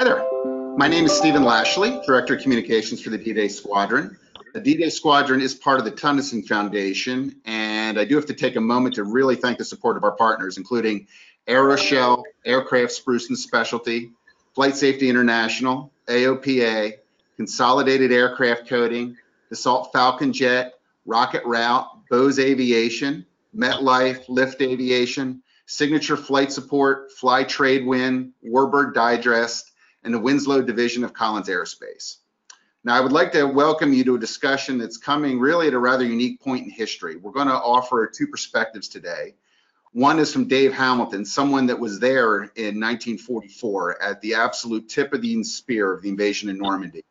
Hi there. My name is Stephen Lashley, Director of Communications for the D-Day Squadron. The D-Day Squadron is part of the Tunison Foundation, and I do have to take a moment to really thank the support of our partners, including Aeroshell, Aircraft Spruce and Specialty, Flight Safety International, AOPA, Consolidated Aircraft Coating, Dassault Falcon Jet, Rocket Route, Bose Aviation, MetLife, Lift Aviation, Signature Flight Support, Fly Trade Wind, Warbird Digest, and the Winslow Division of Collins Aerospace. Now, I would like to welcome you to a discussion that's coming really at a rather unique point in history. We're going to offer two perspectives today. One is from Dave Hamilton, someone that was there in 1944 at the absolute tip of the spear of the invasion in Normandy.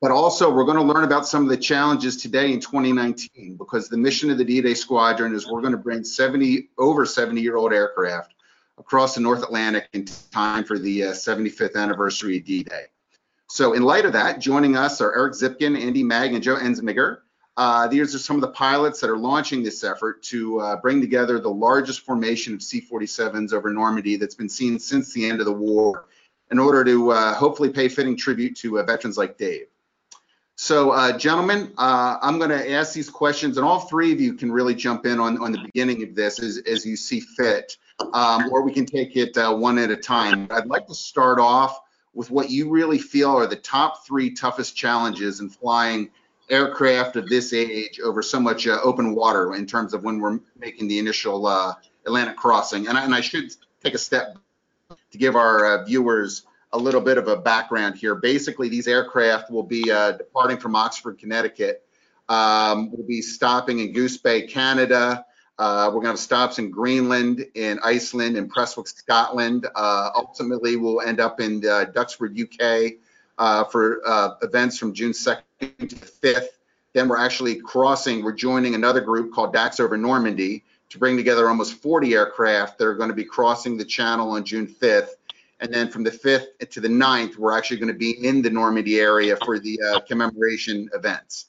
But also, we're going to learn about some of the challenges today in 2019 because the mission of the D-Day Squadron is we're going to bring 70 over 70 year old aircraft across the North Atlantic in time for the uh, 75th anniversary of D-Day. So in light of that, joining us are Eric Zipkin, Andy Maag, and Joe Enzminger. Uh, these are some of the pilots that are launching this effort to uh, bring together the largest formation of C-47s over Normandy that's been seen since the end of the war in order to uh, hopefully pay fitting tribute to uh, veterans like Dave. So, uh, gentlemen, uh, I'm going to ask these questions, and all three of you can really jump in on, on the beginning of this as, as you see fit um, or we can take it uh, one at a time. I'd like to start off with what you really feel are the top three toughest challenges in flying aircraft of this age over so much uh, open water in terms of when we're making the initial uh, Atlantic crossing. And I, and I, should take a step to give our uh, viewers a little bit of a background here. Basically, these aircraft will be uh, departing from Oxford, Connecticut. Um, we'll be stopping in Goose Bay, Canada. Uh, we're going to have stops in Greenland, in Iceland, in Prestwick, Scotland. Uh, ultimately, we'll end up in uh, Duxford, UK uh, for uh, events from June 2nd to 5th. Then we're actually crossing, we're joining another group called Daks over Normandy to bring together almost 40 aircraft that are going to be crossing the channel on June 5th. And then from the 5th to the 9th, we're actually going to be in the Normandy area for the uh, commemoration events.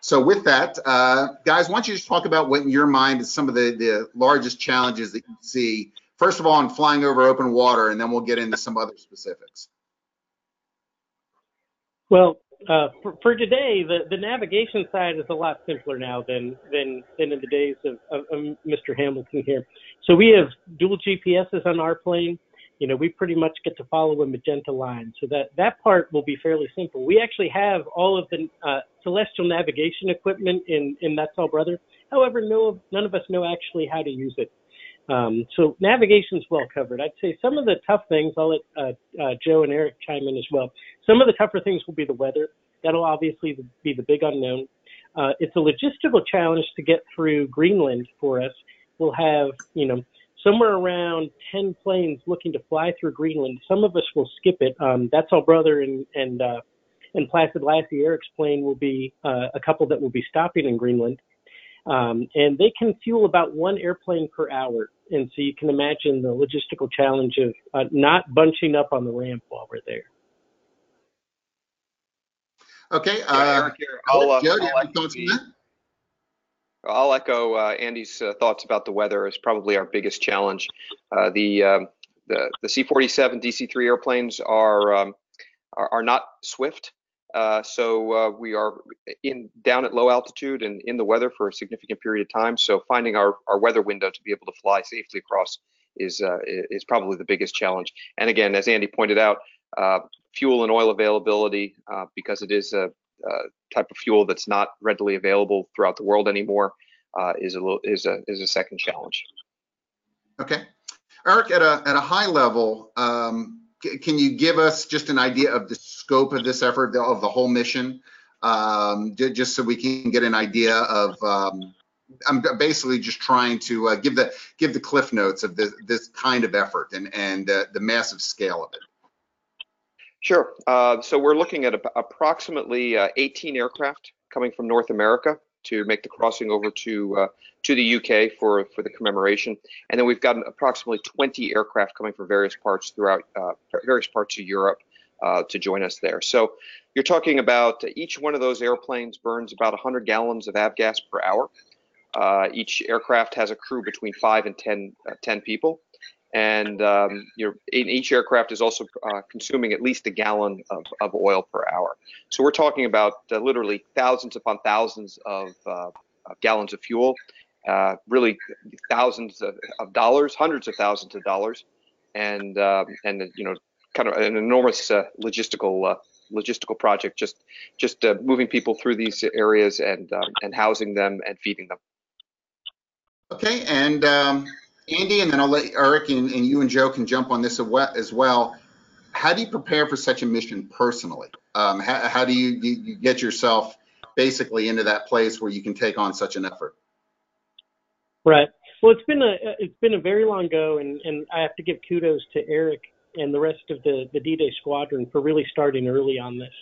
So with that, uh, guys, why don't you just talk about what in your mind is some of the, the largest challenges that you see, first of all, in flying over open water, and then we'll get into some other specifics. Well, uh, for, for, today, the, the navigation side is a lot simpler now than than, than in the days of, of, of Mr. Hamilton here. So we have dual GPSs on our plane you know, we pretty much get to follow a magenta line. So that, that part will be fairly simple. We actually have all of the uh, celestial navigation equipment in, in That's All Brother. However, no, none of us know actually how to use it. Um, so navigation's well covered. I'd say some of the tough things, I'll let uh, uh, Joe and Eric chime in as well. Some of the tougher things will be the weather. That'll obviously be the big unknown. Uh, it's a logistical challenge to get through Greenland for us. We'll have, you know, somewhere around 10 planes looking to fly through Greenland. Some of us will skip it. Um, that's all brother and, and, uh, and Placid Lassie Eric's plane will be uh, a couple that will be stopping in Greenland. Um, and they can fuel about one airplane per hour. And so you can imagine the logistical challenge of uh, not bunching up on the ramp while we're there. Okay. Uh, Eric, here, I'll, uh, Joe, do you have any thoughts on that? I'll echo uh, Andy's uh, thoughts about the weather is probably our biggest challenge. Uh, the, um, the, the C-47 DC-3 airplanes are, um, are, are not swift, uh, so uh, we are in down at low altitude and in the weather for a significant period of time. So finding our, our weather window to be able to fly safely across is uh, is probably the biggest challenge. And again, as Andy pointed out, fuel and oil availability because it is a type of fuel that's not readily available throughout the world anymore uh, is a little, is a is a second challenge. Okay, Eric, at a at a high level, um, can you give us just an idea of the scope of this effort of the whole mission, um, just so we can get an idea of? Um, I'm basically just trying to uh, give the give the cliff notes of this this kind of effort and and uh, the massive scale of it. Sure. Uh, so we're looking at approximately uh, 18 aircraft coming from North America to make the crossing over to uh, to the UK for for the commemoration, and then we've got approximately 20 aircraft coming from various parts throughout uh, various parts of Europe uh, to join us there. So you're talking about each one of those airplanes burns about 100 gallons of avgas per hour. Uh, each aircraft has a crew between five and 10, 10 people and um, each aircraft is also uh, consuming at least a gallon of, of oil per hour. So we're talking about uh, literally thousands upon thousands of, uh, of gallons of fuel, uh, really thousands of, of, dollars, hundreds of thousands of dollars, and um, and you know kind of an enormous uh, logistical uh, logistical project, just just moving people through these areas and um, and housing them and feeding them. Okay, and um, Andy, and then I'll let Eric and, and, you and Joe can jump on this as well. How do you prepare for such a mission personally? Um, how, how, do you, you, get yourself basically into that place where you can take on such an effort? Right. Well, it's been a it's been a very long go, and, and I have to give kudos to Eric and the rest of the the D-Day squadron for really starting early on this,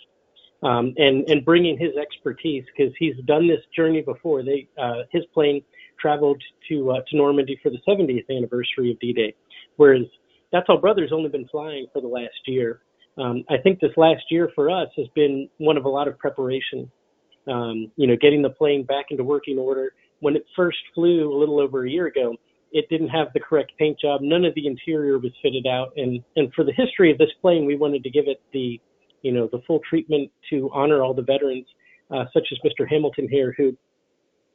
um, and and bringing his expertise because he's done this journey before. They uh, his plane traveled to uh, to Normandy for the 70th anniversary of D-Day, whereas That's All Brothers only been flying for the last year. Um, I think this last year for us has been one of a lot of preparation. Um, you know, getting the plane back into working order. When it first flew a little over a year ago, it didn't have the correct paint job. None of the interior was fitted out, and and for the history of this plane, we wanted to give it the, you know, the full treatment to honor all the veterans, uh, such as Mr. Hamilton here, who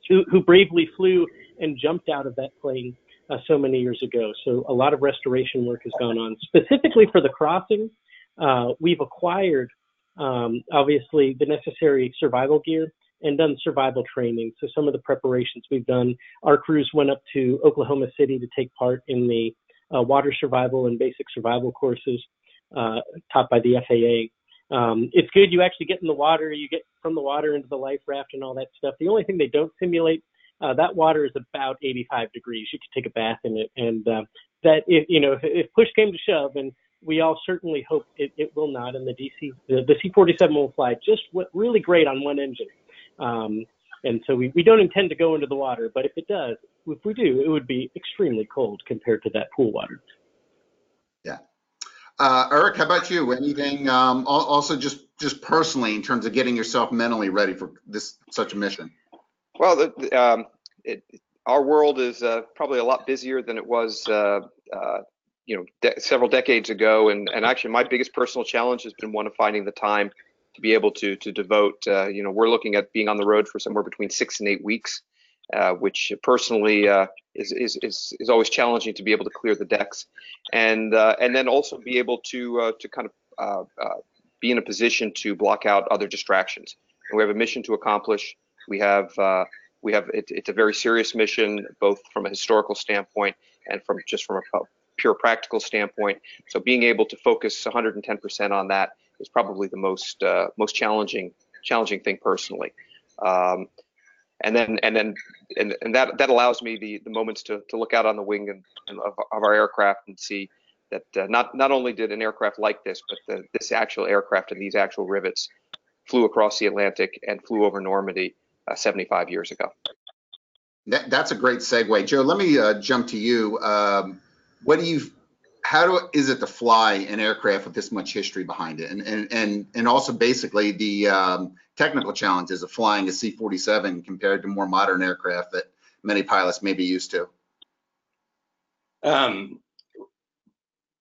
who, who bravely flew and jumped out of that plane uh, so many years ago. So a lot of restoration work has gone on. Specifically for the crossing, uh, we've acquired um, obviously the necessary survival gear and done survival training. So some of the preparations we've done, our crews went up to Oklahoma City to take part in the uh, water survival and basic survival courses uh, taught by the FAA. Um, it's good you actually get in the water, you get from the water into the life raft and all that stuff. The only thing they don't simulate, uh, that water is about 85 degrees. You could take a bath in it, and uh, that if you know if, if push came to shove, and we all certainly hope it, it will not, and the DC the, the C-47 will fly just really great on one engine. Um, and so we, we don't intend to go into the water, but if it does, if we do, it would be extremely cold compared to that pool water. Uh, Eric, how about you? Anything um, also just just personally in terms of getting yourself mentally ready for this such a mission? Well, the, um, it, our world is uh, probably a lot busier than it was, uh, uh, you know, de- several decades ago. And, and actually, my biggest personal challenge has been one of finding the time to be able to to devote. Uh, you know, we're looking at being on the road for somewhere between six and eight weeks, uh, which personally uh, is, is, is, is always challenging to be able to clear the decks, and uh, and then also be able to uh, to kind of uh, uh, be in a position to block out other distractions. And we have a mission to accomplish. We have we have it, it's a very serious mission, both from a historical standpoint and from just from a pure practical standpoint. So being able to focus 110% on that is probably the most most challenging challenging thing personally. Um, and then and then and, and that that allows me the the moments to to look out on the wing and, and of, of, our aircraft and see that uh, not not only did an aircraft like this, but the, this actual aircraft and these actual rivets flew across the Atlantic and flew over Normandy uh, 75 years ago. That, that's a great segue, Joe. Let me uh, jump to you. Um, what do you how do is it to fly an aircraft with this much history behind it, and and and and also basically the um, technical challenges of flying a C-47 compared to more modern aircraft that many pilots may be used to? Um,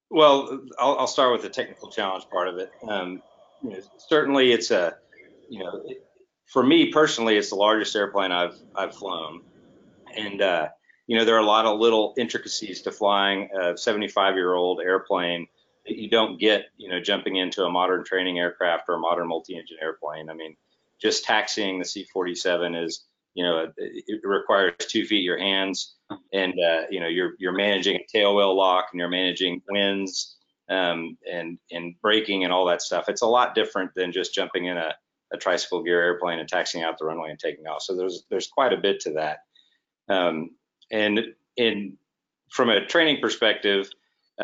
well, I'll, I'll, start with the technical challenge part of it. Um, you know, certainly, it's a you know, it, for me personally, it's the largest airplane I've I've flown, and uh, you know, there are a lot of little intricacies to flying a 75 year old airplane that you don't get, you know, jumping into a modern training aircraft or a modern multi engine airplane. I mean, just taxiing the C 47 is, you know, it requires two feet your hands and, uh, you know, you're, you're managing a tail wheel lock and you're managing winds um, and, and braking and all that stuff. It's a lot different than just jumping in a, a tricycle gear airplane and taxiing out the runway and taking off. So there's, there's quite a bit to that. Um, and in from a training perspective,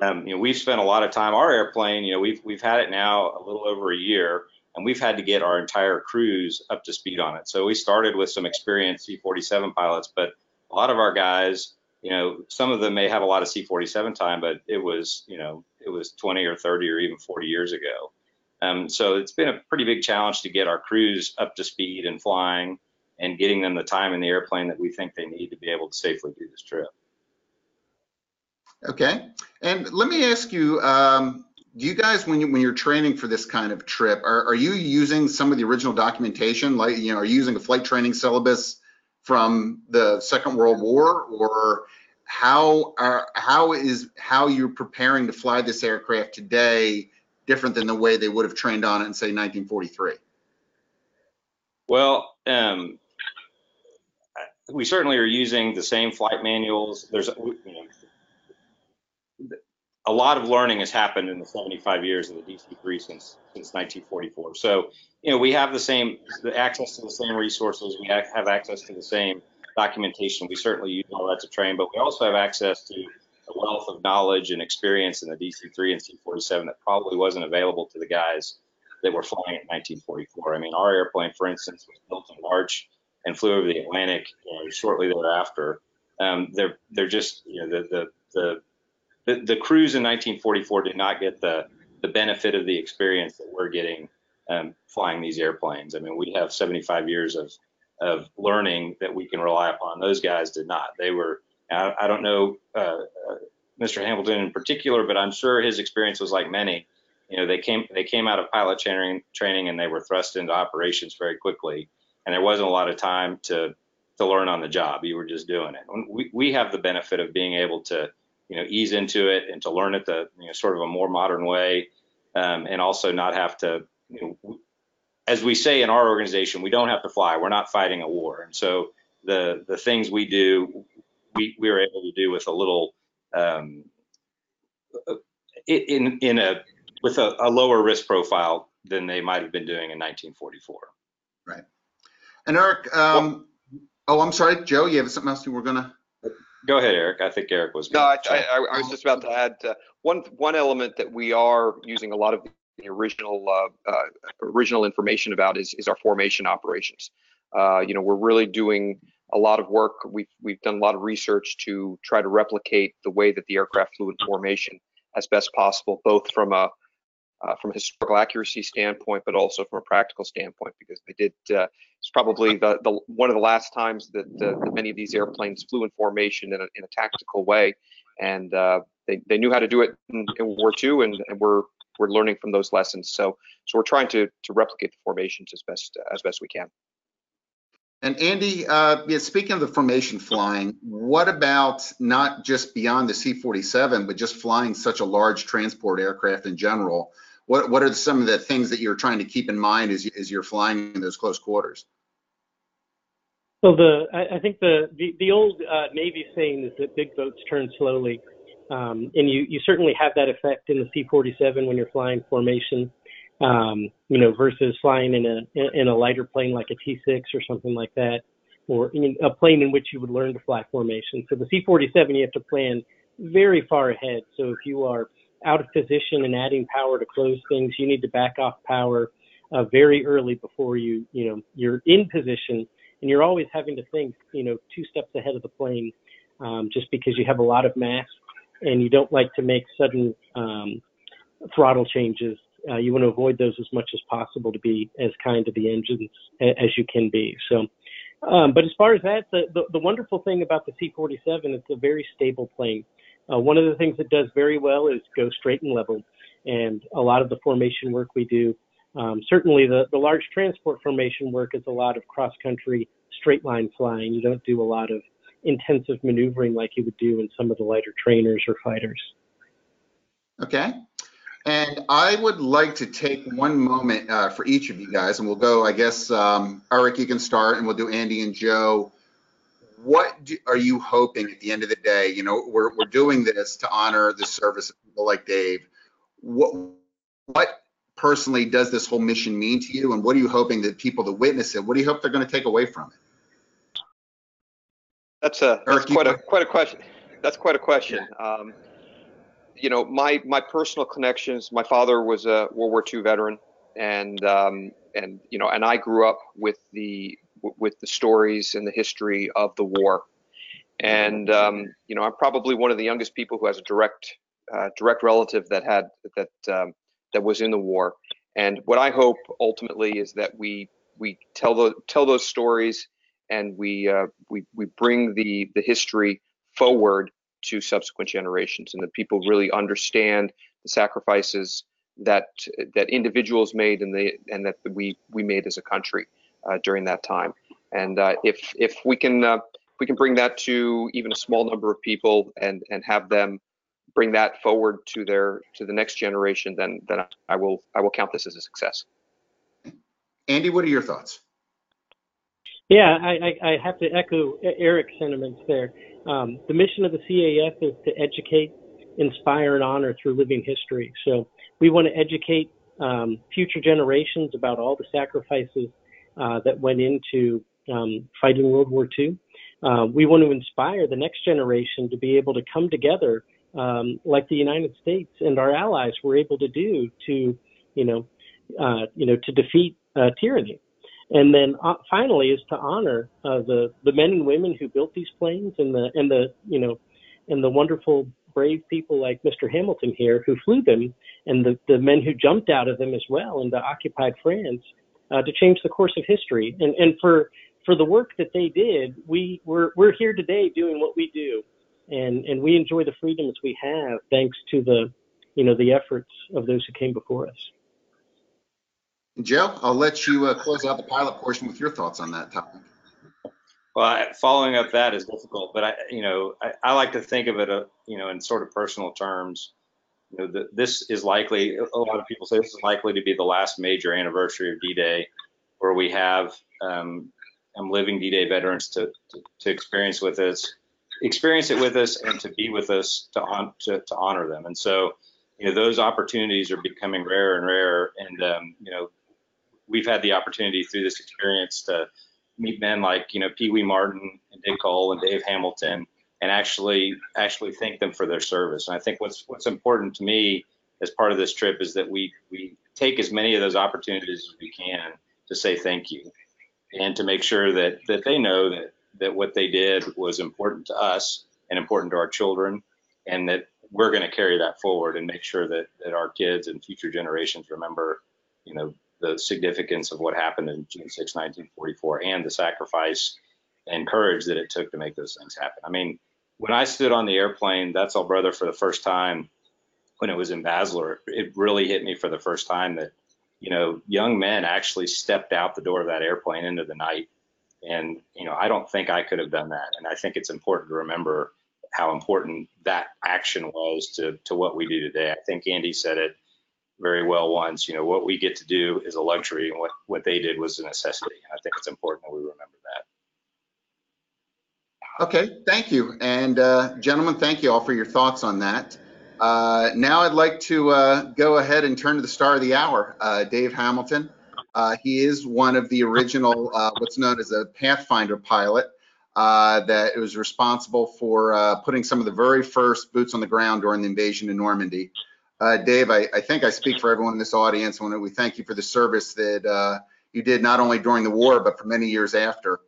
um, you know, we've spent a lot of time. Our airplane, you know, we've we've had it now a little over a year, and we've had to get our entire crews up to speed on it. So we started with some experienced C-47 pilots, but a lot of our guys, you know, some of them may have a lot of C-47 time, but it was, you know, it was 20 or 30 or even 40 years ago. Um, so it's been a pretty big challenge to get our crews up to speed and flying and getting them the time in the airplane that we think they need to be able to safely do this trip. Okay. And let me ask you, um, do you guys, when you when you're training for this kind of trip, are, are you using some of the original documentation? Like, you know, are you using a flight training syllabus from the Second World War, or how are how is how you're preparing to fly this aircraft today different than the way they would have trained on it in say 1943? Well, um, we certainly are using the same flight manuals. There's, you know, a lot of learning has happened in the 75 years of the DC-3 since since 1944. So, you know, we have the same the access to the same resources. We have access to the same documentation. We certainly use all that to train, but we also have access to a wealth of knowledge and experience in the DC-3 and C-47 that probably wasn't available to the guys that were flying in 1944. I mean, our airplane, for instance, was built in March and flew over the Atlantic you know, shortly thereafter. Um, they're they're just you know the the the the, the crews in 1944 did not get the the benefit of the experience that we're getting um, flying these airplanes. I mean, we have 75 years of of learning that we can rely upon. Those guys did not. They were. I, I don't know uh, uh, Mr. Hamilton in particular, but I'm sure his experience was like many. You know, they came they came out of pilot training training and they were thrust into operations very quickly and there wasn't a lot of time to to learn on the job. You were just doing it. We we have the benefit of being able to you know ease into it and to learn it the you know sort of a more modern way, um, and also not have to you know as we say in our organization, we don't have to fly. We're not fighting a war, and so the the things we do, we we are able to do with a little um, in in a with a, a lower risk profile than they might have been doing in 1944. Right. And Eric, um, oh, I'm sorry, Joe, you have something else you were gonna? Go ahead, Eric. I think Eric was. No, I, I, I was just about to add uh, one one element that we are using a lot of the original uh, uh, original information about is, is our formation operations. Uh, you know, we're really doing a lot of work. We've we've done a lot of research to try to replicate the way that the aircraft flew in formation as best possible, both from a uh, from a historical accuracy standpoint, but also from a practical standpoint, because they did. Uh, it's probably the, the one of the last times that, uh, that many of these airplanes flew in formation in a, in a tactical way, and uh, they, they knew how to do it in, in World War II, and, and we're we're learning from those lessons. So so we're trying to to replicate the formations as best as best we can. And Andy, uh, yeah, speaking of the formation flying, what about not just beyond the C-47, but just flying such a large transport aircraft in general? What what are some of the things that you're trying to keep in mind as, you, as you're flying in those close quarters? So the I, think the the, the old uh, Navy saying is that big boats turn slowly, um, and you you certainly have that effect in the C-47 when you're flying formation, um, you know, versus flying in a in a lighter plane like a T-6 or something like that, or a plane in which you would learn to fly formation. So the C-47 you have to plan very far ahead. So if you are out of position and adding power to close things, you need to back off power uh, very early before you, you know, you're in position and you're always having to think, you know, two steps ahead of the plane, um, just because you have a lot of mass and you don't like to make sudden um, throttle changes. Uh, you want to avoid those as much as possible to be as kind to the engines as you can be. So, um, but as far as that, the, the, the wonderful thing about the C-47, it's a very stable plane. Uh, one of the things it does very well is go straight and level. And a lot of the formation work we do, um, certainly the, the large transport formation work is a lot of cross country straight line flying. You don't do a lot of intensive maneuvering like you would do in some of the lighter trainers or fighters. Okay. And I would like to take one moment uh, for each of you guys, and we'll go, I guess, um, Eric, you can start, and we'll do Andy and Joe what do, are you hoping at the end of the day? You know, we're, we're doing this to honor the service of people like Dave. What, what personally does this whole mission mean to you? And what are you hoping that people that witness it, what do you hope they're going to take away from it? That's a, that's quite a, quite a question. That's quite a question. Um, you know, my, my personal connections, my father was a World War II veteran and, um, and, you know, and I grew up with the, with the stories and the history of the war. And um, you know, I'm probably one of the youngest people who has a direct uh, direct relative that had that um, that was in the war. And what I hope ultimately is that we we tell the tell those stories and we uh, we we bring the the history forward to subsequent generations, and that people really understand the sacrifices that that individuals made and they and that we we made as a country during that time. And uh, if if we can uh, we can bring that to even a small number of people and and have them bring that forward to their to the next generation, then then I will I will count this as a success. Andy, what are your thoughts? Yeah, I, I, I have to echo Eric's sentiments there. Um, the mission of the CAF is to educate, inspire, and honor through living history. So we want to educate um, future generations about all the sacrifices uh, that went into um, fighting World War II. Uh, we want to inspire the next generation to be able to come together um, like the United States and our allies were able to do to, you know, uh, you know, to defeat uh, tyranny. And then uh, finally is to honor uh, the the men and women who built these planes and the and the you know and the wonderful brave people like Mr. Hamilton here who flew them and the the men who jumped out of them as well into occupied France uh, to change the course of history. And and for for the work that they did, we we're we're here today doing what we do and and we enjoy the freedoms we have thanks to the you know the efforts of those who came before us. Joe, I'll let you uh, close out the pilot portion with your thoughts on that topic. Well, following up that is difficult, but I, you know, I, I like to think of it, uh, you know, in sort of personal terms. You know, the, this is likely. A lot of people say this is likely to be the last major anniversary of D-Day, where we have um, um living D-Day veterans to, to, to experience with us experience it with us and to be with us to, on, to, to honor them. And so, you know, those opportunities are becoming rarer and rarer. And, um, you know, we've had the opportunity through this experience to meet men like, you know, Pee Wee Martin and Dick Cole and Dave Hamilton and actually, actually thank them for their service. And I think what's, what's important to me as part of this trip is that we, we take as many of those opportunities as we can to say thank you and to make sure that, that they know that that what they did was important to us and important to our children, and that we're going to carry that forward and make sure that, that our kids and future generations remember, you know, the significance of what happened in June 6, 1944, and the sacrifice and courage that it took to make those things happen. I mean, when I stood on the airplane, that's all brother for the first time when it was in Basler, it really hit me for the first time that, you know, young men actually stepped out the door of that airplane into the night and, you know, I don't think I could have done that. And I think it's important to remember how important that action was to, to what we do today. I think Andy said it very well once, you know, what we get to do is a luxury and what, what they did was a necessity. And I think it's important that we remember that. Okay, thank you. And uh, gentlemen, thank you all for your thoughts on that. Uh, now I'd like to uh, go ahead and turn to the star of the hour, uh, Dave Hamilton. Uh, he is one of the original, uh, what's known as a Pathfinder pilot uh, that was responsible for uh, putting some of the very first boots on the ground during the invasion of Normandy. Uh, Dave, I, I, think I speak for everyone in this audience when we thank you for the service that uh, you did not only during the war, but for many years after.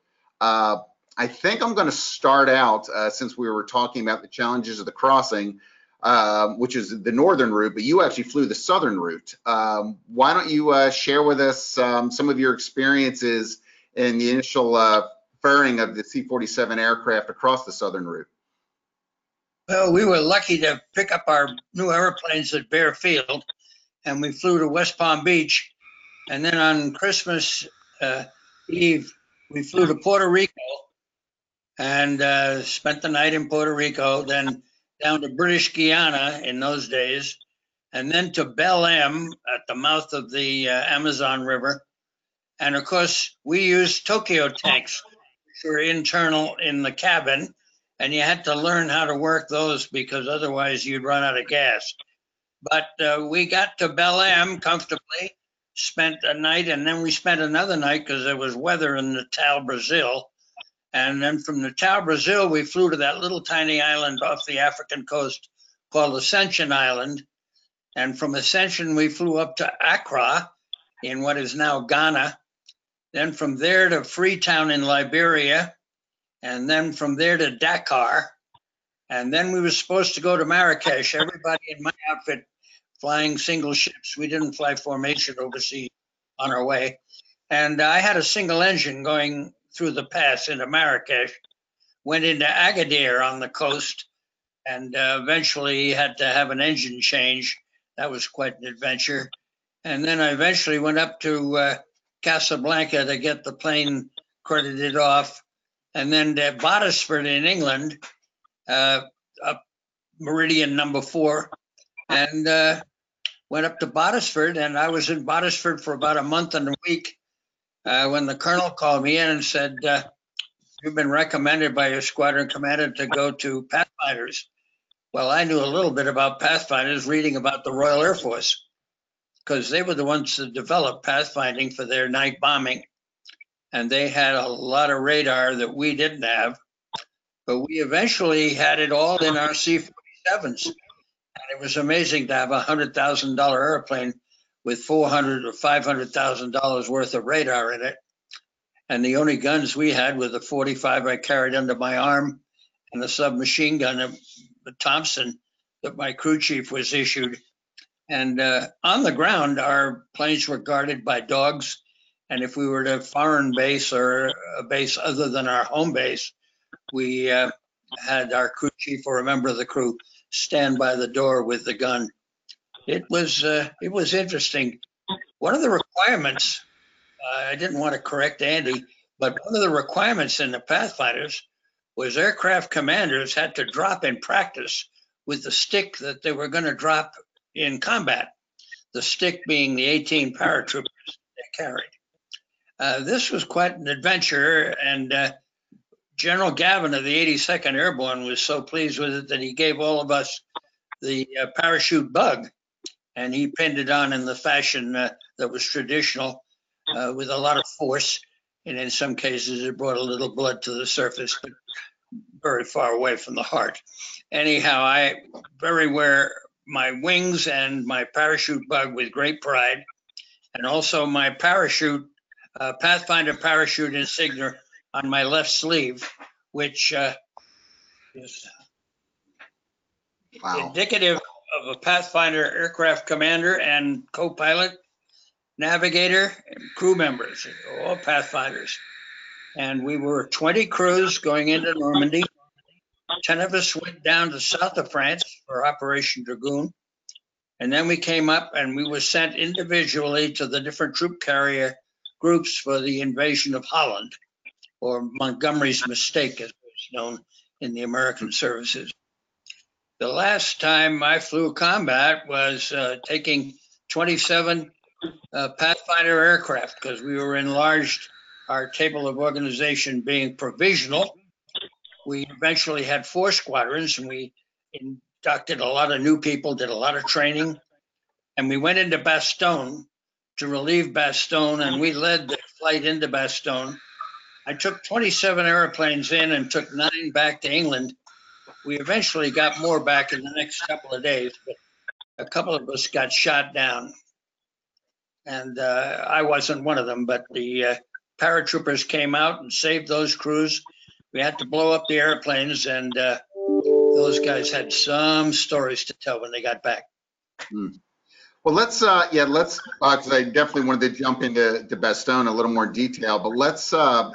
I think I'm going to start out, since we were talking about the challenges of the crossing, um, which is the northern route, but you actually flew the southern route. Um, why don't you uh, share with us um, some of your experiences in the initial uh, firing of the C-47 aircraft across the southern route? Well, we were lucky to pick up our new airplanes at Baer Field, and we flew to West Palm Beach. And then on Christmas uh, Eve, we flew to Puerto Rico and uh, spent the night in Puerto Rico. Then down to British Guiana in those days, and then to Belém at the mouth of the uh, Amazon River. And of course, we used Tokyo tanks, which were internal in the cabin, and you had to learn how to work those because otherwise you'd run out of gas. But uh, we got to Belém comfortably, spent a night, and then we spent another night because there was weather in Natal, Brazil. And then from Natal, Brazil, we flew to that little tiny island off the African coast called Ascension Island. And from Ascension, we flew up to Accra in what is now Ghana. Then from there to Freetown in Liberia. And then from there to Dakar. And then we were supposed to go to Marrakesh. Everybody in my outfit flying single ships. We didn't fly formation overseas on our way. And I had a single engine going through the pass into Marrakesh, went into Agadir on the coast, And uh, eventually had to have an engine change. That was quite an adventure. And then I eventually went up to uh, Casablanca to get the plane credited off. And then to Bottesford in England, uh, up Meridian number four, and uh, went up to Bottesford. And I was in Bottesford for about a month and a week uh, when the colonel called me in and said, uh, You've been recommended by your squadron commander to go to Pathfinders. Well, I knew a little bit about Pathfinders reading about the Royal Air Force because they were the ones that developed pathfinding for their night bombing. And they had a lot of radar that we didn't have. But we eventually had it all in our C 47s. And it was amazing to have a $100,000 airplane with 400 or $500,000 worth of radar in it. And the only guns we had were the 45 I carried under my arm and the submachine gun, of the Thompson, that my crew chief was issued. And uh, on the ground, our planes were guarded by dogs. And if we were at a foreign base or a base other than our home base, we uh, had our crew chief or a member of the crew stand by the door with the gun. It was uh, it was interesting. One of the requirements uh, I didn't want to correct Andy, but one of the requirements in the Pathfinders was aircraft commanders had to drop in practice with the stick that they were going to drop in combat, the stick being the 18 paratroopers they carried. Uh, this was quite an adventure, and uh, General Gavin of the 82nd Airborne was so pleased with it that he gave all of us the uh, parachute bug, and he pinned it on in the fashion uh, that was traditional uh, with a lot of force. And in some cases, it brought a little blood to the surface, but very far away from the heart. Anyhow, I very wear my wings and my parachute bug with great pride, and also my parachute, uh, Pathfinder parachute insignia on my left sleeve, which uh, is Wow. indicative of a Pathfinder aircraft commander and co-pilot, navigator, and crew members, all Pathfinders. And we were 20 crews going into Normandy. 10 of us went down to south of France for Operation Dragoon. And then we came up and we were sent individually to the different troop carrier groups for the invasion of Holland, or Montgomery's mistake, as it was known in the American services. The last time I flew combat was uh, taking 27 uh, Pathfinder aircraft because we were enlarged, our table of organization being provisional. We eventually had four squadrons and we inducted a lot of new people, did a lot of training. And we went into Bastogne to relieve Bastogne and we led the flight into Bastogne. I took 27 airplanes in and took nine back to England we eventually got more back in the next couple of days, but a couple of us got shot down. And uh, I wasn't one of them, but the uh, paratroopers came out and saved those crews. We had to blow up the airplanes, and uh, those guys had some stories to tell when they got back. Well, let's, uh, yeah, let's, because I definitely wanted to jump into to Bastogne a little more detail, but let's, uh,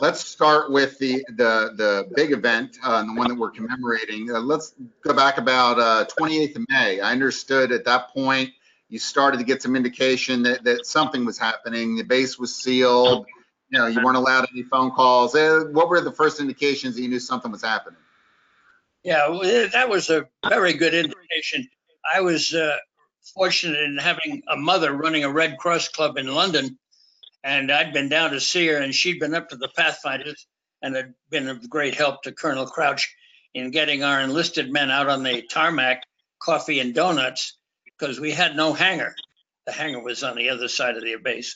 let's start with the, the, the big event, uh, the one that we're commemorating. Uh, let's go back about, uh, 28th of May. I understood at that point, you started to get some indication that, that something was happening. The base was sealed. You know, you weren't allowed any phone calls. Uh, what were the first indications that you knew something was happening? Yeah, well, that was a very good indication. I was uh, fortunate in having a mother running a Red Cross club in London, and I'd been down to see her, and she'd been up to the Pathfinders and had been of great help to Colonel Crouch in getting our enlisted men out on the tarmac, coffee and donuts, because we had no hangar. The hangar was on the other side of the base.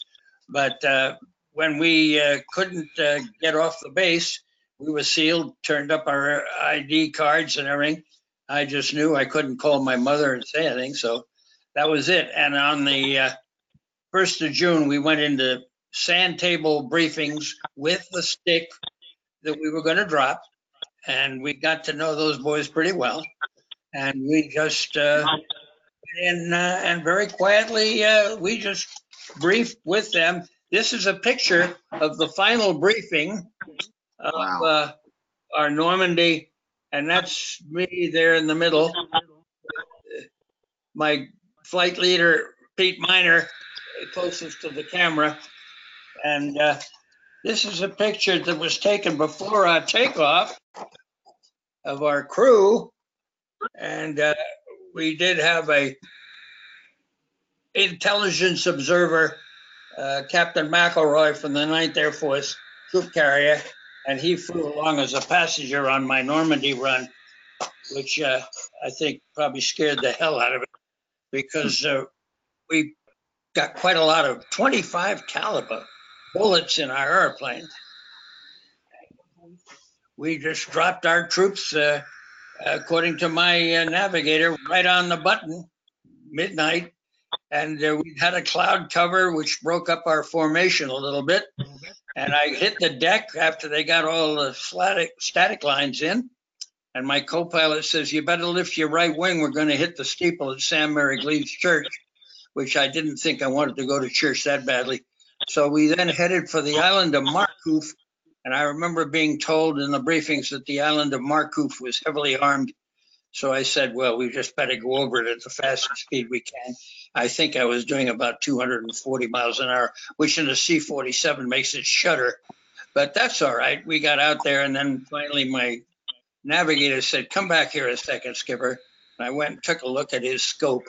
But uh, when we uh, couldn't uh, get off the base, we were sealed, turned up our ID cards and everything. I just knew I couldn't call my mother and say anything, so that was it. And on the uh, first of June, we went into sand table briefings with the stick that we were going to drop, and we got to know those boys pretty well. And we just uh, and uh, and very quietly uh, we just briefed with them. This is a picture of the final briefing of Wow. uh, our Normandy And that's me there in the middle. My flight leader, Pete Miner, closest to the camera. And uh, this is a picture that was taken before our takeoff of our crew. And uh, we did have a intelligence observer, uh, Captain McElroy from the 9th Air Force troop carrier, and he flew along as a passenger on my Normandy run, which uh, I think probably scared the hell out of it because uh, we got quite a lot of 25 caliber bullets in our airplane. We just dropped our troops, uh, according to my uh, navigator, right on the button, midnight. And uh, we had a cloud cover, which broke up our formation a little bit. And I hit the deck after they got all the static, static lines in. And my co-pilot says, you better lift your right wing. We're going to hit the steeple at Sainte-Mère-Église Church, which I didn't think I wanted to go to church that badly. So we then headed for the island of Marcouf. And I remember being told in the briefings that the island of Marcouf was heavily armed. So I said, well, we just better go over it at the fastest speed we can. I think I was doing about 240 miles an hour, which in a C 47 makes it shudder. But that's all right. We got out there, and then finally my navigator said, Come back here a second, Skipper. And I went and took a look at his scope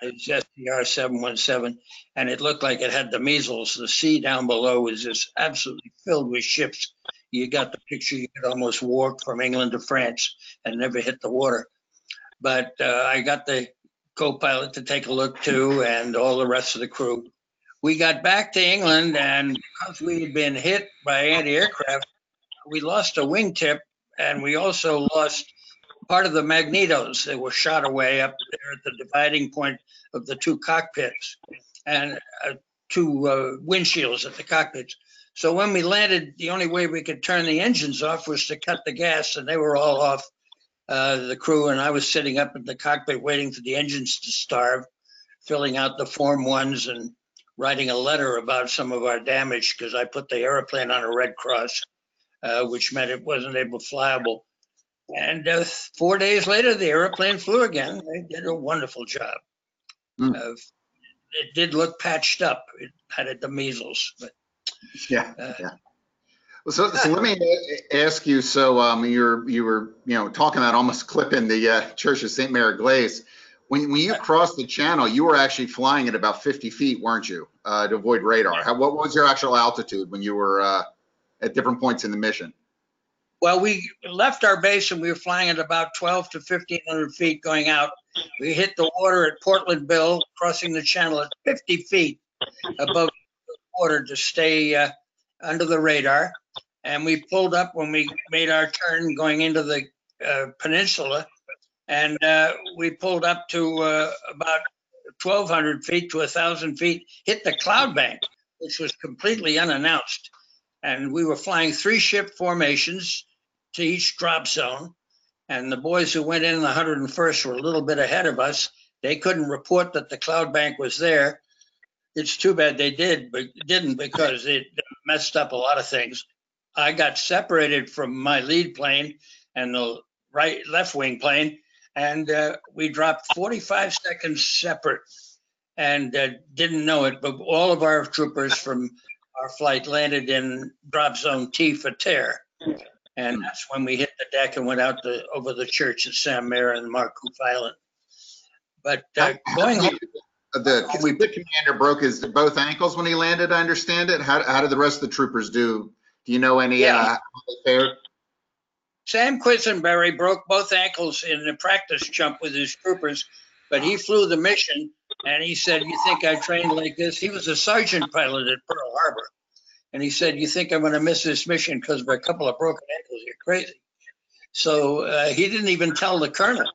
his SCR 717, and it looked like it had the measles. The sea down below was just absolutely filled with ships. You got the picture, you could almost walk from England to France and never hit the water. But uh, I got the co pilot to take a look too, and all the rest of the crew. We got back to England, and because we had been hit by anti aircraft, we lost a wingtip and we also lost part of the magnetos that were shot away up there at the dividing point of the two cockpits and uh, two uh, windshields at the cockpits. So when we landed, the only way we could turn the engines off was to cut the gas, and they were all off. Uh, the crew and I was sitting up in the cockpit waiting for the engines to starve, filling out the form ones and writing a letter about some of our damage because I put the airplane on a red cross uh, which meant it wasn't able flyable. And uh, four days later, the airplane flew again. They did a wonderful job. Mm. Uh, it did look patched up. It had the measles, but Yeah, Uh, yeah. Well, So, so let me ask you, so, um, you're, you were, you know, talking about almost clipping the, uh, Church of Sainte-Mère-Église. When, when you crossed the channel, you were actually flying at about 50 feet, weren't you? Uh, to avoid radar. How, what was your actual altitude when you were, uh, at different points in the mission? Well, we left our base and we were flying at about 12 to 1500 feet going out. We hit the water at Portland Bill, crossing the channel at 50 feet above the water to stay uh, under the radar. And we pulled up when we made our turn going into the uh, peninsula. And uh, we pulled up to uh, about 1,200 feet to 1,000 feet, hit the cloud bank, which was completely unannounced. And we were flying three ship formations to each drop zone. And the boys who went in the 101st were a little bit ahead of us. They couldn't report that the cloud bank was there. It's too bad they did, but didn't because it messed up a lot of things. I got separated from my lead plane and the right left wing plane, and uh, we dropped 45 seconds separate and uh, didn't know it. But all of our troopers from our flight landed in drop zone T for tear. And that's when we hit the deck and went out the, over the church at Sam Mare and Marcouf Island. But uh, going home, The, the commander broke his both ankles when he landed, I understand it. How, how did the rest of the troopers do? Do you know any, Yeah. uh, how they fared? Sam Quisenberry broke both ankles in a practice jump with his troopers, but he flew the mission and he said, You think I trained like this? He was a sergeant pilot at Pearl Harbor. And he said, You think I'm going to miss this mission because of a couple of broken ankles? You're crazy. So uh, he didn't even tell the colonel.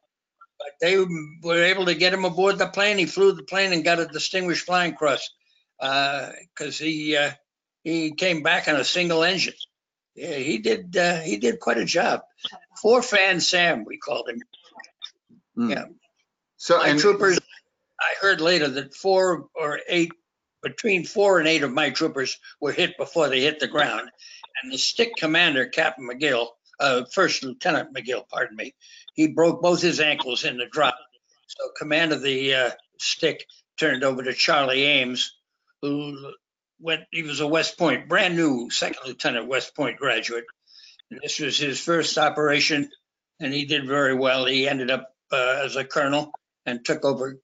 But they were able to get him aboard the plane. He flew the plane and got a distinguished flying cross because he uh, he came back on a single engine. Yeah, he did. Uh, he did quite a job. Four fan Sam, we called him. Hmm. Yeah. So, My and troopers. I heard later that four or eight, between four and eight of my troopers were hit before they hit the ground, and the stick commander, Captain McGill, uh, First Lieutenant McGill, pardon me. He broke both his ankles in the drop. So command of the uh, stick turned over to Charlie Ames, who went, he was a West Point, brand new second lieutenant West Point graduate. And this was his first operation, and he did very well. He ended up uh, as a colonel and took over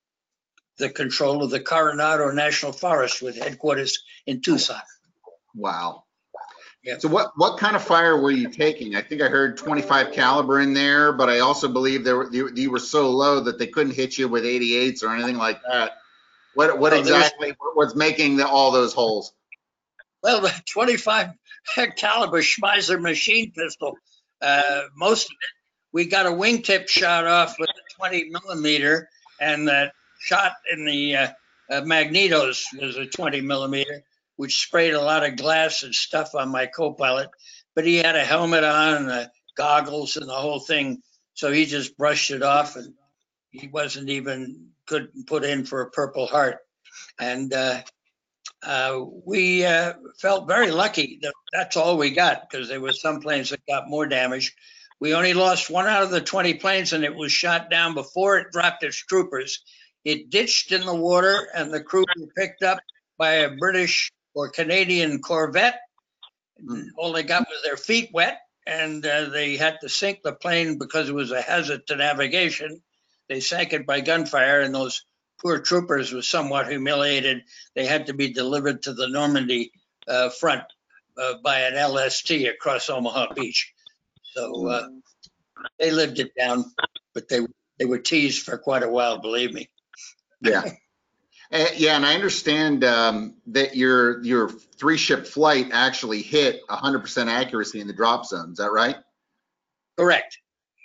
the control of the Coronado National Forest with headquarters in Tucson. Wow. Yeah. So what, what kind of fire were you taking? I think I heard 25 caliber in there, but I also believe there were, you, you were so low that they couldn't hit you with 88s or anything like that. What, what No, there was- exactly was making the, all those holes? Well, the 25 caliber Schmeisser machine pistol, uh, most of it, we got a wingtip shot off with a 20 millimeter, and that shot in the uh, uh, magnetos was a 20 millimeter, which sprayed a lot of glass and stuff on my co-pilot. But he had a helmet on, and goggles, and the whole thing, so he just brushed it off, and he wasn't even couldn't put in for a Purple Heart, and. Uh, uh, we uh, felt very lucky that that's all we got because there were some planes that got more damage. We only lost one out of the 20 planes and it was shot down before it dropped its troopers. It ditched in the water and the crew were picked up by a British or Canadian Corvette. All they got was their feet wet and uh, they had to sink the plane because it was a hazard to navigation. They sank it by gunfire and those poor troopers were somewhat humiliated they had to be delivered to the Normandy uh, front uh, by an LST across Omaha Beach. So uh, they lived it down, but they they were teased for quite a while, believe me. Yeah. Eh, yeah, and I understand um, that your your three ship flight actually hit 100% accuracy in the drop zone. Is that right? Correct.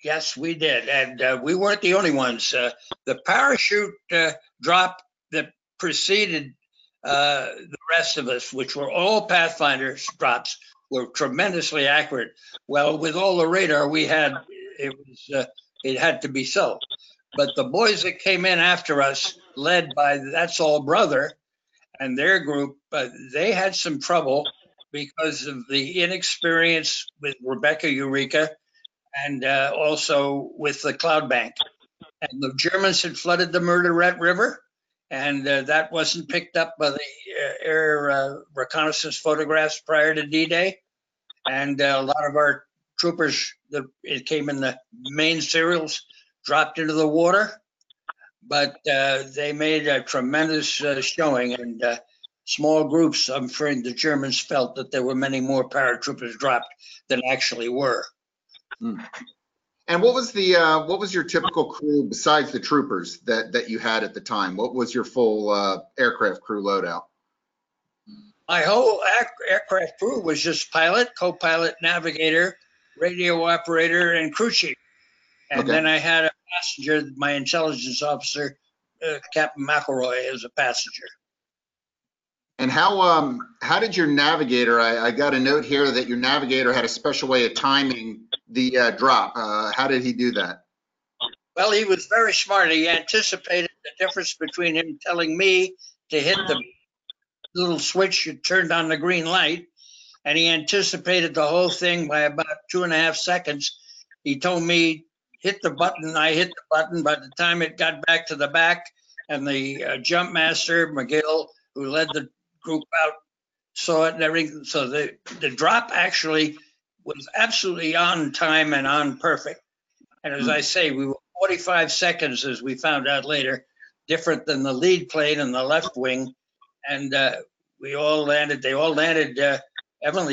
Yes, we did, and uh, we weren't the only ones. Uh, the parachute uh, drop that preceded uh, the rest of us, which were all Pathfinder drops, were tremendously accurate. Well, with all the radar we had, it was uh, it had to be so. But the boys that came in after us, led by That's All Brother and their group, but they had some trouble because of the inexperience with Rebecca Eureka and uh, also with the cloud bank. And the Germans had flooded the Merderet River, and uh, that wasn't picked up by the uh, air uh, reconnaissance photographs prior to D-Day. And uh, a lot of our troopers, the, it came in the main serials, dropped into the water, but uh, they made a tremendous uh, showing and uh, small groups. I'm afraid the Germans felt that there were many more paratroopers dropped than actually were. And what was the uh, what was your typical crew besides the troopers that that you had at the time? What was your full uh, aircraft crew loadout? My whole aircraft crew was just pilot, co-pilot, navigator, radio operator, and crew chief. And Okay. then I had a passenger, my intelligence officer, uh, Captain McElroy, as a passenger. And how um how did your navigator? I, I got a note here that your navigator had a special way of timing the uh, drop. Uh, how did he do that? Well, he was very smart. He anticipated the difference between him telling me to hit the little switch that turned on the green light, and he anticipated the whole thing by about two and a half seconds. He told me, hit the button. I hit the button. By the time it got back to the back, and the uh, jump master, McGill, who led the group out, saw it and everything. So the, the drop actually was absolutely on time and on perfect. And as I say, we were 45 seconds, as we found out later, different than the lead plane and the left wing. And uh, we all landed, they all landed uh,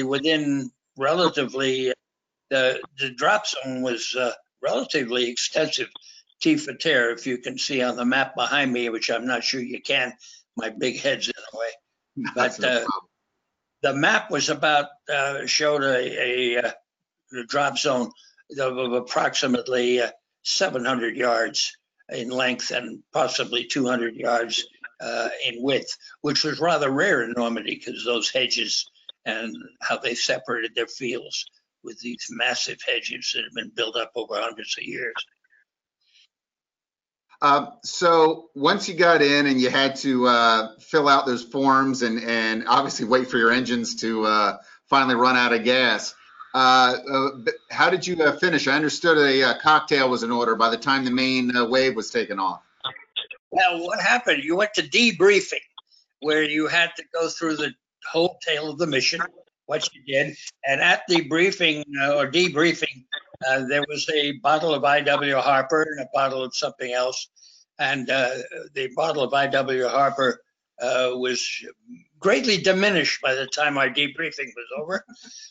within relatively, the, the drop zone was uh, relatively extensive. T for tear, if you can see on the map behind me, which I'm not sure you can, my big head's in the way no uh, the map was about uh, showed a, a, uh, a drop zone of, of approximately uh, 700 yards in length and possibly 200 yards uh, in width, which was rather rare in Normandy because those hedges and how they separated their fields with these massive hedges that have been built up over hundreds of years. Uh, so once you got in and you had to uh, fill out those forms and and obviously wait for your engines to uh, finally run out of gas, Uh, uh, how did you uh, finish? I understood a uh, cocktail was in order by the time the main uh, wave was taken off. Well, what happened? You went to debriefing, where you had to go through the whole tale of the mission, what you did, and at the briefing uh, or debriefing, uh, there was a bottle of IW Harper and a bottle of something else, and uh, the bottle of IW Harper uh, was greatly diminished by the time our debriefing was over.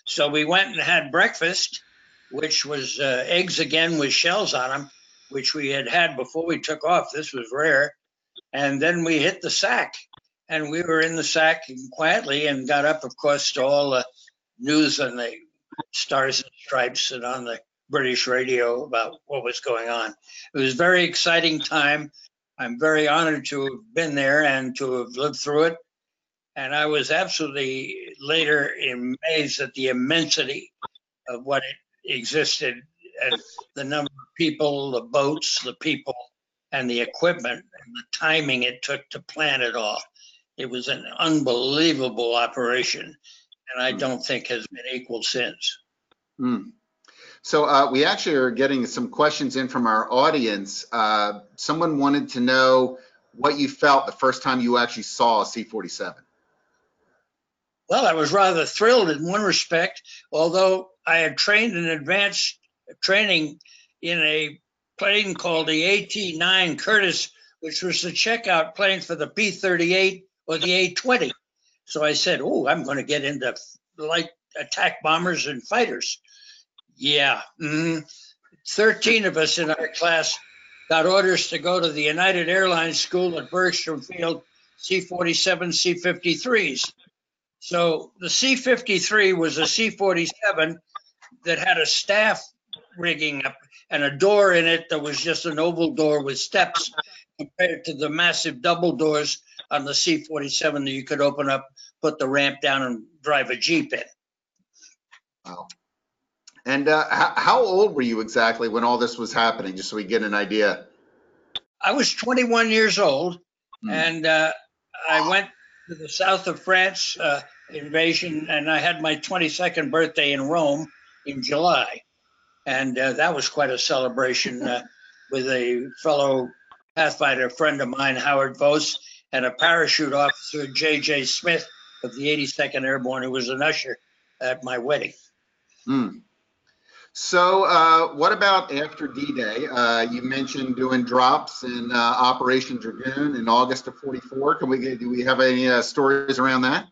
So we went and had breakfast, which was uh, eggs again with shells on them, which we had had before we took off. This was rare. And then we hit the sack, and we were in the sack quietly and got up, of course, to all the news on the Stars and Stripes and on the British radio about what was going on. It was a very exciting time. I'm very honored to have been there and to have lived through it. And I was absolutely later amazed at the immensity of what existed and the number of people, the boats, the people, and the equipment and the timing it took to plan it all. It was an unbelievable operation, and I don't think has been equal since. Hmm. So uh, we actually are getting some questions in from our audience. Uh, someone wanted to know what you felt the first time you actually saw a C-47. Well, I was rather thrilled in one respect, although I had trained in advanced training in a plane called the AT-9 Curtiss, which was the checkout plane for the P-38 or the A-20. So I said, "Oh, I'm going to get into light attack bombers and fighters." Yeah, mm, 13 of us in our class got orders to go to the United Airlines School at Bergstrom Field, C-47, C-53s. So the C-53 was a C-47 that had a staff rigging up and a door in it that was just an oval door with steps compared to the massive double doors on the C-47 that you could open up, put the ramp down and drive a Jeep in. Wow. And uh, how, how old were you exactly when all this was happening, just so we get an idea? I was 21 years old Hmm. and uh, I went to the south of France uh, invasion and I had my 22nd birthday in Rome in July. And uh, that was quite a celebration uh, with a fellow Pathfinder friend of mine, Howard Vos, and a parachute officer, J.J. Smith of the 82nd Airborne, who was an usher at my wedding. Hmm. So uh, what about after D-Day? Uh, you mentioned doing drops in uh, Operation Dragoon in August of 44. Can we get, do we have any uh, stories around that?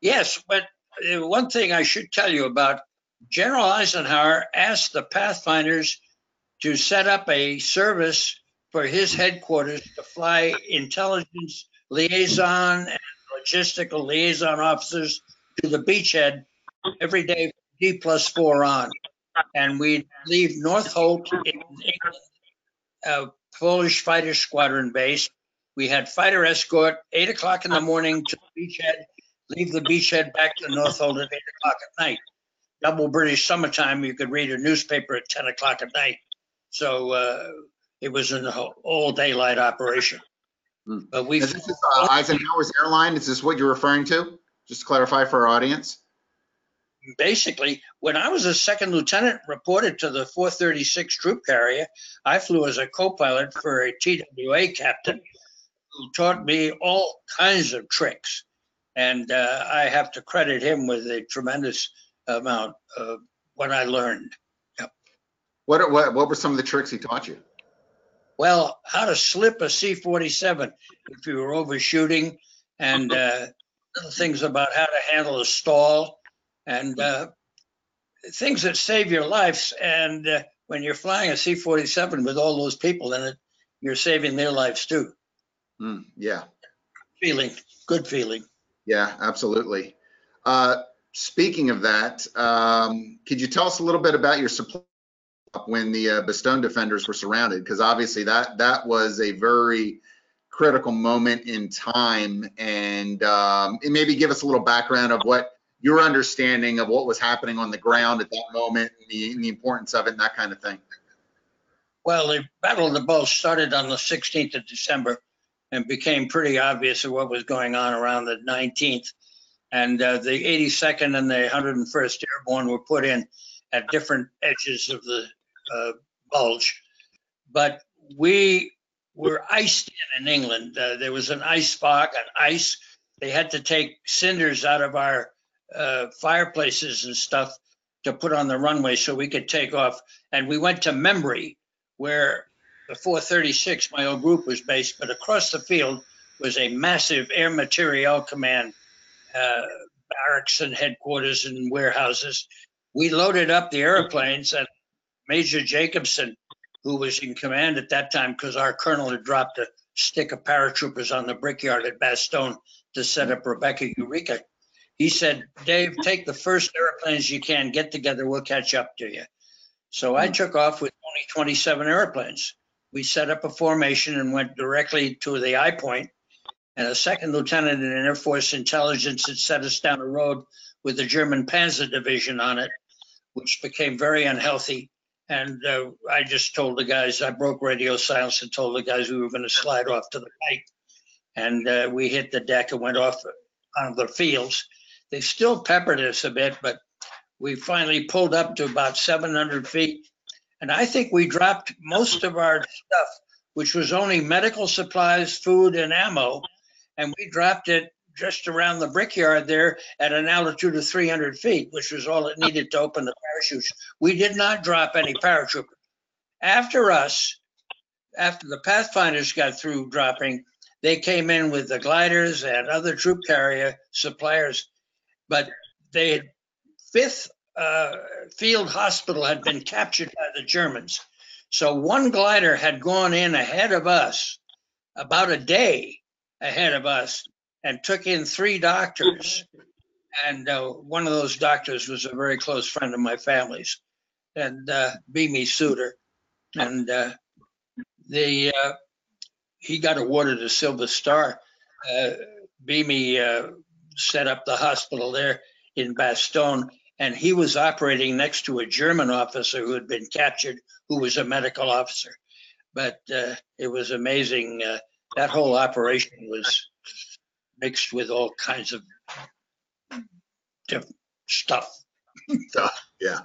Yes, but uh, one thing I should tell you about General Eisenhower asked the Pathfinders to set up a service for his headquarters to fly intelligence liaison and logistical liaison officers to the beachhead every day, D plus four on. And we'd leave Northolt in England, Polish fighter squadron base. We had fighter escort, eight o'clock in the morning to the beachhead, leave the beachhead back to Northolt at eight o'clock at night. Double British summertime, you could read a newspaper at 10 o'clock at night. So uh, it was an all daylight operation. Hmm. But we, this is uh, Eisenhower's airline. Is this what you're referring to? Just to clarify for our audience. basically, when I was a second lieutenant, reported to the 436 troop carrier, I flew as a co-pilot for a TWA captain who taught me all kinds of tricks. And uh, I have to credit him with a tremendous amount of what I learned. What, what what were some of the tricks he taught you? Well, how to slip a C-47 if you were overshooting, and uh, things about how to handle a stall, and uh, things that save your lives. And uh, when you're flying a C-47 with all those people in it, you're saving their lives too. Hmm, yeah, Feeling, good feeling. yeah, absolutely. Uh, speaking of that, um, could you tell us a little bit about your supply when the uh, Bastogne defenders were surrounded? Because obviously that that was a very critical moment in time, and um, and maybe give us a little background of what your understanding of what was happening on the ground at that moment, and the, and the importance of it, and that kind of thing. Well, the Battle of the Bulge started on the 16th of December and became pretty obvious of what was going on around the 19th. And uh, the 82nd and the 101st Airborne were put in at different edges of the uh, bulge. But we were iced in in England. Uh, there was an ice fog, an ice. They had to take cinders out of our uh, fireplaces and stuff to put on the runway so we could take off. And we went to Membury, where the 436, my old group, was based. But across the field was a massive Air Materiel Command uh, barracks and headquarters and warehouses. We loaded up the airplanes, and Major Jacobson, who was in command at that time, because our colonel had dropped a stick of paratroopers on the brickyard at Bastogne to set up Rebecca Eureka. He said, Dave, take the first airplanes you can, get together, we'll catch up to you. So I hmm. took off with only 27 airplanes. We set up a formation and went directly to the eye point. point and a second lieutenant in Air Force intelligence had set us down a road with the German Panzer Division on it, which became very unhealthy. And uh, I just told the guys, I broke radio silence and told the guys we were going to slide off to the right. And uh, we hit the deck and went off on the fields. They still peppered us a bit, but we finally pulled up to about 700 feet. And I think we dropped most of our stuff, which was only medical supplies, food, and ammo and we dropped it just around the brickyard there at an altitude of 300 feet, which was all it needed to open the parachutes. We did not drop any paratroopers. After us, after the Pathfinders got through dropping, they came in with the gliders and other troop carrier suppliers, but they had fifth uh, field hospital had been captured by the Germans. So one glider had gone in ahead of us about a day ahead of us and took in three doctors. And uh, one of those doctors was a very close friend of my family's, and uh, Beamy Suter. And uh, the uh, he got awarded a Silver Star. Uh, Beamy uh, set up the hospital there in Bastogne, and he was operating next to a German officer who had been captured, who was a medical officer. But uh, it was amazing. Uh, that whole operation was mixed with all kinds of different stuff. Stuff, yeah.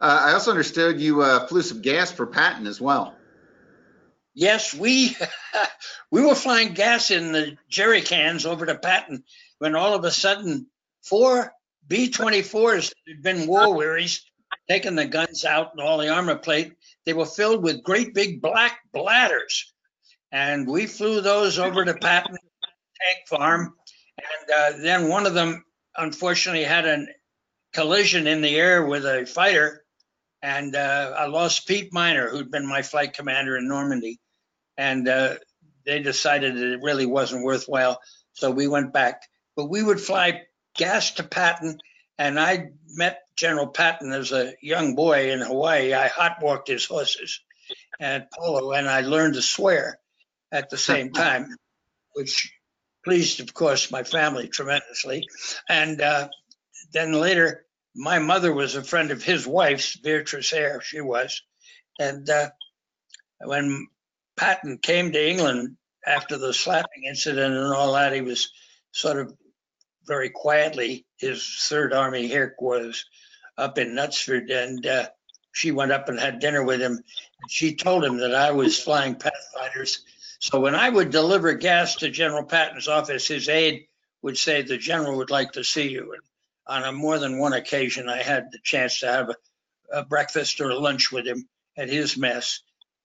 Uh, I also understood you uh, flew some gas for Patton as well. Yes, we we were flying gas in the jerry cans over to Patton when all of a sudden four B-24s that had been war wearies, taking the guns out and all the armor plate. They were filled with great big black bladders and we flew those over to Patton Tank Farm. And uh, then one of them, unfortunately, had a collision in the air with a fighter. And uh, I lost Pete Miner, who'd been my flight commander in Normandy. And uh, they decided that it really wasn't worthwhile. So we went back. But we would fly gas to Patton. And I met General Patton as a young boy in Hawaii. I hot walked his horses at Polo and I learned to swear at the same time, which pleased, of course, my family tremendously. And uh, then later, my mother was a friend of his wife's, Beatrice Ayer, she was. And uh, when Patton came to England after the slapping incident and all that, he was sort of very quietly, his Third Army headquarters up in Knutsford. And uh, she went up and had dinner with him. She told him that I was flying Pathfinders so when I would deliver gas to General Patton's office, his aide would say, the general would like to see you. And on a more than one occasion, I had the chance to have a, a breakfast or a lunch with him at his mess.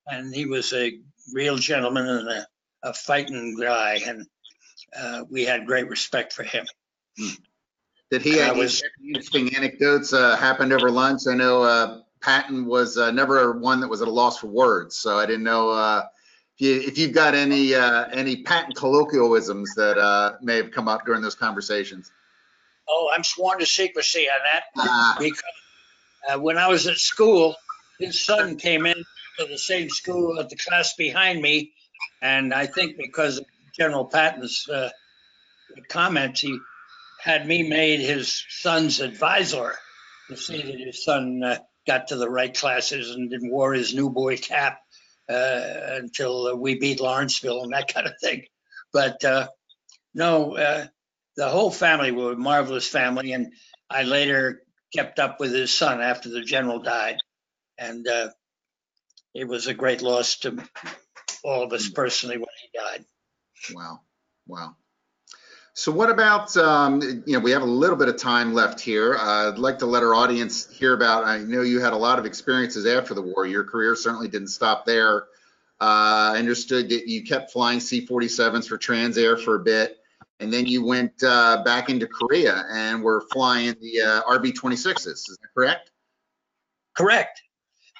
And he was a real gentleman and a, a fighting guy. And uh, we had great respect for him. Did he have was, interesting anecdotes uh, happened over lunch? I know uh, Patton was uh, never one that was at a loss for words, so I didn't know uh, if you've got any uh, any Patton colloquialisms that uh, may have come up during those conversations. Oh, I'm sworn to secrecy on that ah. because uh, when I was at school, his son came in to the same school at the class behind me, and I think because of General Patton's uh, comments, he had me made his son's advisor to see that his son uh, got to the right classes and didn't wore his new boy cap until we beat Lawrenceville and that kind of thing. But uh, no, uh, the whole family were a marvelous family, and I later kept up with his son after the general died, and uh, it was a great loss to all of us personally when he died. Wow, wow. So what about, um, you know, we have a little bit of time left here. Uh, I'd like to let our audience hear about, I know you had a lot of experiences after the war. Your career certainly didn't stop there. Uh, I understood that you kept flying C-47s for Transair for a bit, and then you went uh, back into Korea and were flying the uh, RB-26s. Is that correct? Correct.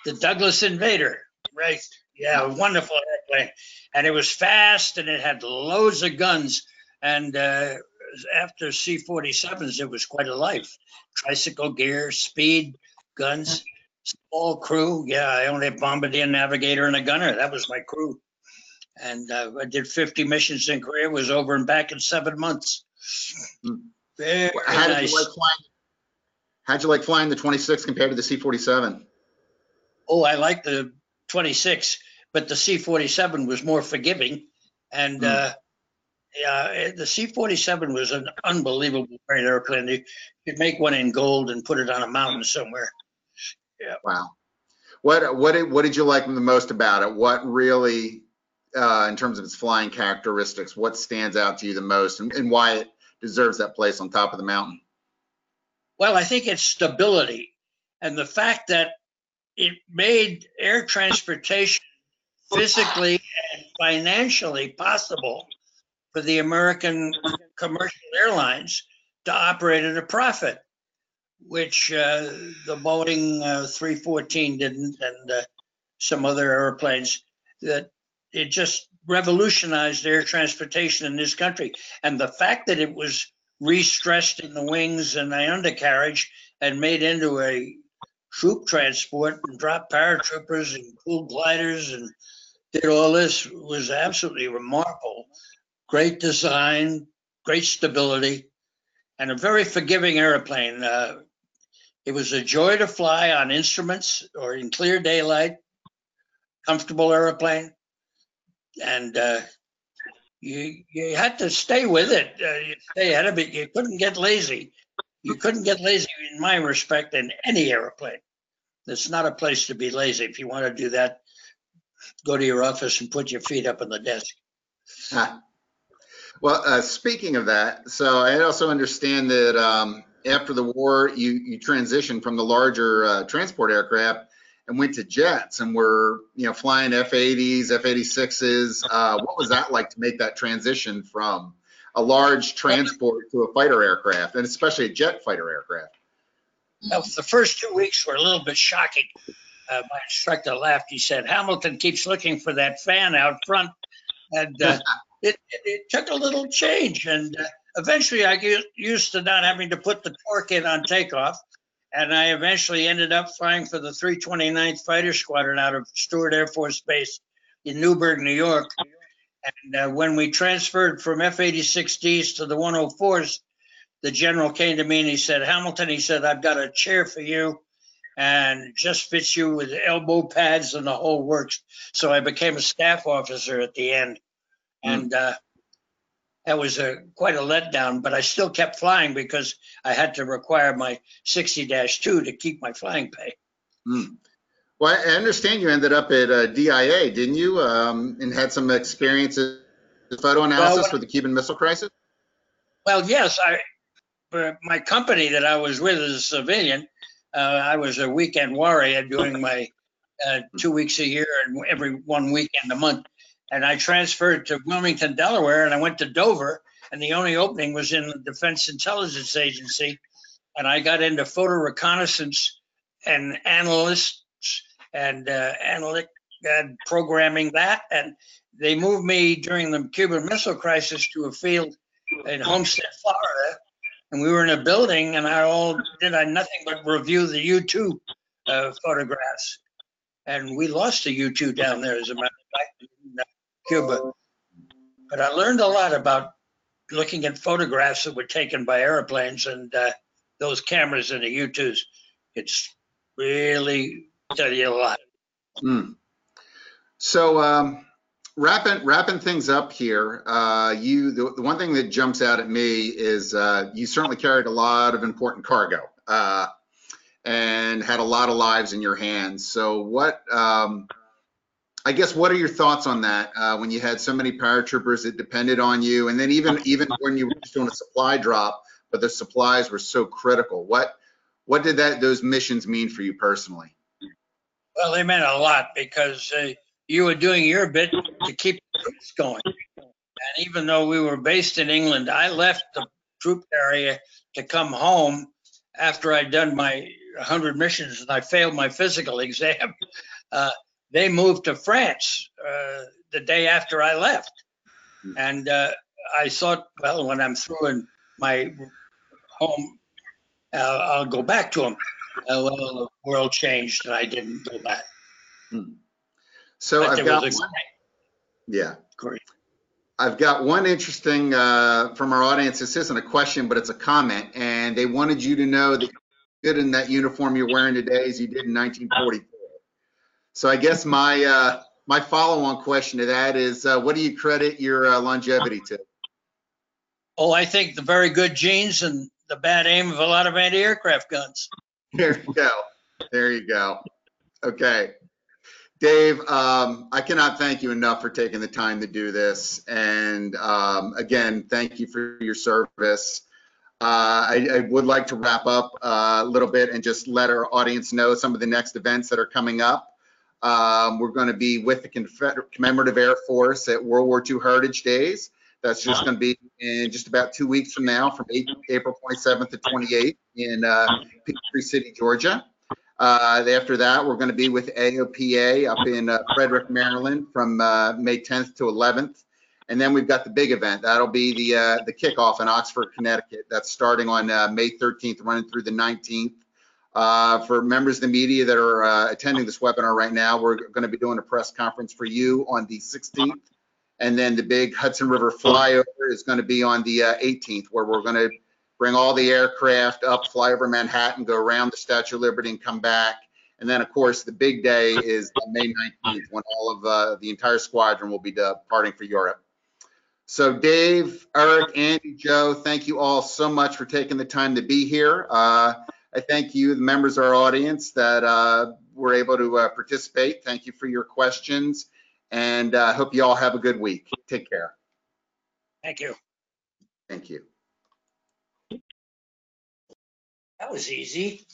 The Douglas Invader, right? Yeah, wonderful airplane, and it was fast and it had loads of guns. And uh, after C-47s, it was quite a life. Tricycle gear, speed, guns, small crew. Yeah, I only had bombardier, navigator, and a gunner. That was my crew. And uh, I did 50 missions in Korea. Was over and back in seven months. Very How did nice. you like flying? How'd you like flying the 26 compared to the C-47? Oh, I like the 26, but the C-47 was more forgiving. And Hmm. uh, yeah, the C-47 was an unbelievable great airplane. You could make one in gold and put it on a mountain somewhere. Yeah. Wow. What what did, what did you like the most about it? What really, uh, in terms of its flying characteristics, what stands out to you the most, and, and why it deserves that place on top of the mountain? Well, I think it's stability and the fact that it made air transportation physically and financially possible for the American commercial airlines to operate at a profit, which uh, the Boeing uh, 314 didn't, and uh, some other airplanes. That it just revolutionized air transportation in this country, and the fact that it was re-stressed in the wings and the undercarriage and made into a troop transport and dropped paratroopers and cool gliders and did all this was absolutely remarkable. Great design, great stability, and a very forgiving airplane. Uh, it was a joy to fly on instruments or in clear daylight, comfortable airplane. And uh, you you had to stay with it. Uh, you stay ahead of it. You couldn't get lazy. You couldn't get lazy, in my respect, in any airplane. It's not a place to be lazy. If you want to do that, go to your office and put your feet up on the desk. Ah. Well, uh, speaking of that, so I also understand that um, after the war, you you transitioned from the larger uh, transport aircraft and went to jets, and were you know flying F-80s, F-86s. Uh, what was that like to make that transition from a large transport to a fighter aircraft, and especially a jet fighter aircraft? Well, the first two weeks were a little bit shocking. Uh, my instructor laughed. He said, Hamilton keeps looking for that fan out front. And uh, it, it, took a little change. And uh, eventually I get used to not having to put the torque in on takeoff. And I eventually ended up flying for the 329th Fighter Squadron out of Stewart Air Force Base in Newburgh, New York. And uh, when we transferred from F 86Ds to the 104s, the general came to me and he said, Hamilton, he said, I've got a chair for you and just fits you with elbow pads and the whole works. So I became a staff officer at the end. And uh, that was a, quite a letdown, but I still kept flying because I had to require my 60 2 to keep my flying pay. Hmm. Well, I understand you ended up at uh, DIA, didn't you? Um, and had some experiences with photo analysis with the Cuban Missile Crisis. Well, yes, I, for my company that I was with as a civilian, uh, I was a weekend warrior doing my uh, two weeks a year and every one weekend a month. And I transferred to Wilmington, Delaware, and I went to Dover, and the only opening was in the Defense Intelligence Agency. And I got into photo reconnaissance and analysts and uh, analytic uh, programming that. And they moved me during the Cuban Missile Crisis to a field in Homestead, Florida, and we were in a building, and I all did I nothing but review the U2 uh, photographs, and we lost the U2 down there, as a matter of fact, Cuba. But I learned a lot about looking at photographs that were taken by airplanes and uh, those cameras in the U2s. It's really tell you a lot. Hmm. So, um, wrapping wrapping things up here, uh, you the, the one thing that jumps out at me is uh, you certainly carried a lot of important cargo uh, and had a lot of lives in your hands. So what? Um, I guess what are your thoughts on that uh, when you had so many paratroopers that depended on you, and then even even when you were just doing a supply drop, but the supplies were so critical. What what did that those missions mean for you personally? Well, they meant a lot because uh, you were doing your bit to keep the troops going. And even though we were based in England, I left the troop area to come home after I'd done my 100 missions and I failed my physical exam. Uh, they moved to France uh, the day after I left. And uh, I thought, well, when I'm through in my home, uh, I'll go back to them. Well, the world changed and I didn't go back. So But I've got one, yeah. great I've got one interesting uh, from our audience. This isn't a question, but it's a comment, and they wanted you to know that you're good in that uniform you're wearing today as you did in 1944. So I guess my uh, my follow-on question to that is, uh, what do you credit your uh, longevity to? Oh, I think the very good genes and the bad aim of a lot of anti-aircraft guns. There you go. There you go. Okay. Dave, um, I cannot thank you enough for taking the time to do this. And um, again, thank you for your service. Uh, I, I would like to wrap up uh, a little bit and just let our audience know some of the next events that are coming up. Um, we're going to be with the Confederate Commemorative Air Force at World War II Heritage Days. That's just going to be in just about two weeks from now, from eight- April 27th to 28th in uh, Peachtree City, Georgia. Uh, after that, we're going to be with AOPA up in uh, Frederick, Maryland from uh, May 10th to 11th. And then we've got the big event. That'll be the uh, the kickoff in Oxford, Connecticut. That's starting on uh, May 13th, running through the 19th. Uh, for members of the media that are uh, attending this webinar right now, we're going to be doing a press conference for you on the 16th. And then the big Hudson River flyover is going to be on the uh, 18th, where we're going to bring all the aircraft up, fly over Manhattan, go around the Statue of Liberty and come back. And then, of course, the big day is May 19th when all of uh, the entire squadron will be departing for Europe. So Dave, Eric, Andy, Joe, thank you all so much for taking the time to be here. Uh, I thank you, the members of our audience that uh, were able to uh, participate. Thank you for your questions and I hope you all have a good week. Take care. Thank you. Thank you. That was easy.